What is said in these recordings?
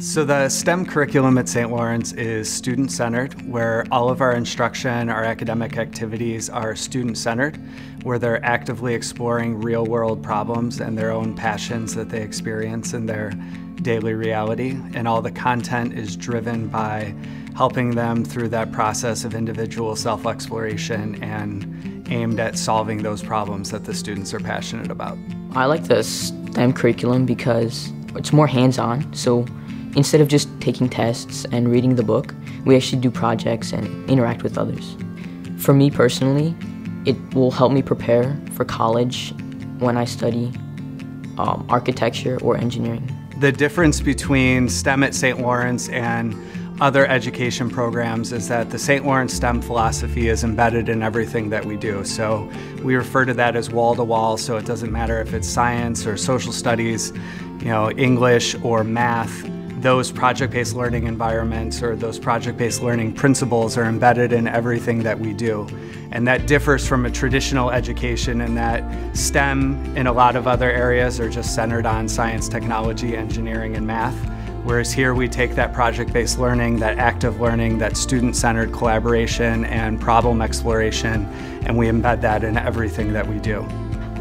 So the STEM curriculum at St. Laurence is student-centered, where all of our instruction, our academic activities are student-centered, where they're actively exploring real-world problems and their own passions that they experience in their daily reality. And all the content is driven by helping them through that process of individual self-exploration and aimed at solving those problems that the students are passionate about. I like the STEM curriculum because it's more hands-on, so Instead of just taking tests and reading the book, we actually do projects and interact with others. For me personally, it will help me prepare for college when I study um, architecture or engineering. The difference between STEM at St. Laurence and other education programs is that the St. Laurence STEM philosophy is embedded in everything that we do. So we refer to that as wall to wall, so it doesn't matter if it's science or social studies, you know, English or math those project-based learning environments or those project-based learning principles are embedded in everything that we do. And that differs from a traditional education in that STEM in a lot of other areas are just centered on science, technology, engineering, and math. Whereas here we take that project-based learning, that active learning, that student-centered collaboration and problem exploration, and we embed that in everything that we do.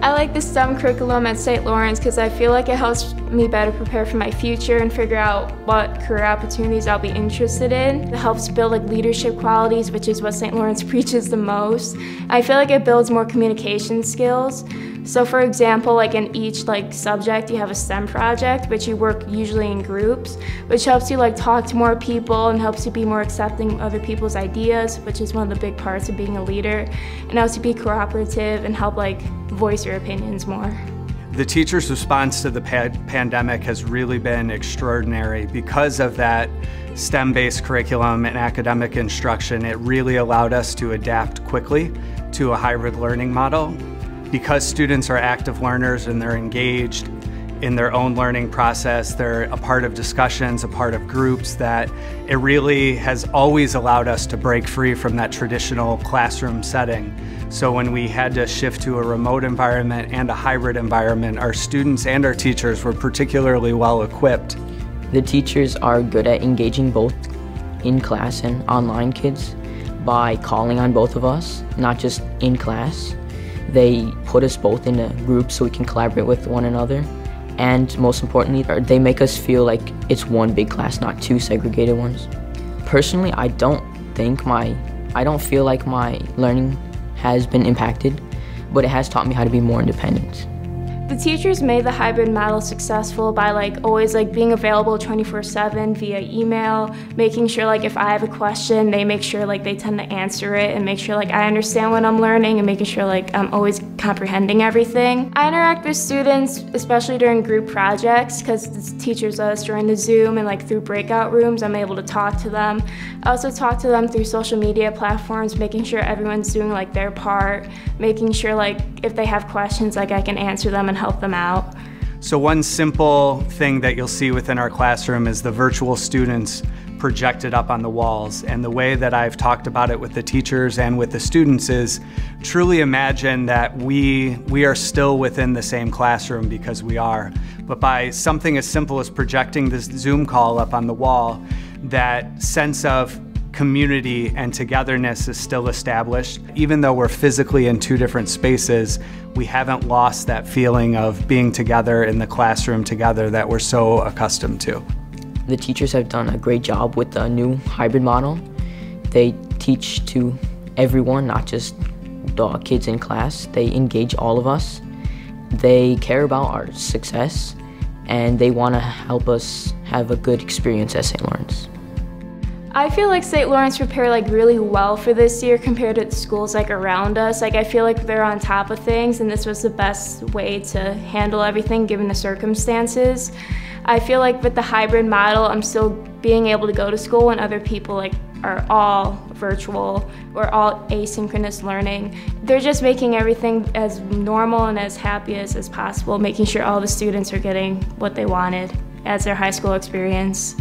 I like the STEM curriculum at St. Laurence because I feel like it helps me better prepare for my future and figure out what career opportunities I'll be interested in. It helps build like leadership qualities, which is what St. Laurence preaches the most. I feel like it builds more communication skills. So for example, like in each like subject, you have a STEM project, which you work usually in groups, which helps you like talk to more people and helps you be more accepting of other people's ideas, which is one of the big parts of being a leader, and helps you be cooperative and help like voice your opinions more. The teachers' response to the pandemic has really been extraordinary because of that STEM-based curriculum and academic instruction. It really allowed us to adapt quickly to a hybrid learning model because students are active learners and they're engaged in their own learning process, they're a part of discussions, a part of groups, that it really has always allowed us to break free from that traditional classroom setting. So when we had to shift to a remote environment and a hybrid environment, our students and our teachers were particularly well equipped. The teachers are good at engaging both in class and online kids by calling on both of us, not just in class. They put us both in a group so we can collaborate with one another. And most importantly, they make us feel like it's one big class, not two segregated ones. Personally, I don't think my, I don't feel like my learning has been impacted, but it has taught me how to be more independent. The teachers made the hybrid model successful by like always like being available 24/7 via email, making sure like if I have a question, they make sure like they tend to answer it and make sure like I understand what I'm learning and making sure like I'm always comprehending everything. I interact with students especially during group projects because the teachers let us join the Zoom and like through breakout rooms, I'm able to talk to them. I also talk to them through social media platforms, making sure everyone's doing like their part, making sure like if they have questions like I can answer them and help them out. So one simple thing that you'll see within our classroom is the virtual students projected up on the walls. And the way that I've talked about it with the teachers and with the students is truly imagine that we, we are still within the same classroom because we are. But by something as simple as projecting this Zoom call up on the wall, that sense of community and togetherness is still established. Even though we're physically in two different spaces, we haven't lost that feeling of being together in the classroom together that we're so accustomed to. The teachers have done a great job with the new hybrid model. They teach to everyone, not just the kids in class. They engage all of us. They care about our success and they want to help us have a good experience at St. Laurence. I feel like St. Laurence prepared like really well for this year compared to schools like around us. Like I feel like they're on top of things and this was the best way to handle everything given the circumstances. I feel like with the hybrid model, I'm still being able to go to school when other people like are all virtual or all asynchronous learning. They're just making everything as normal and as happy as, as possible, making sure all the students are getting what they wanted as their high school experience.